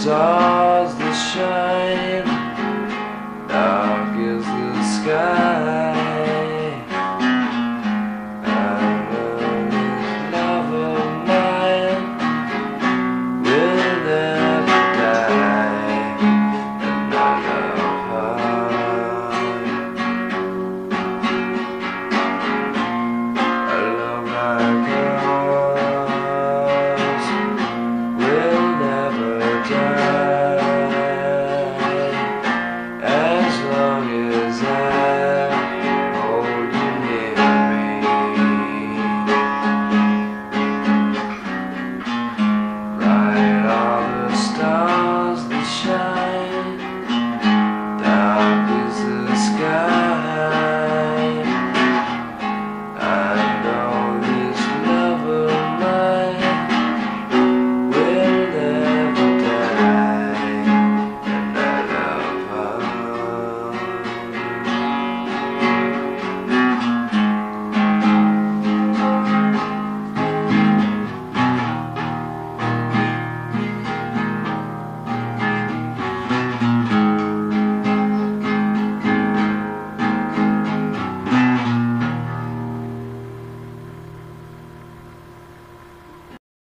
stars that shine.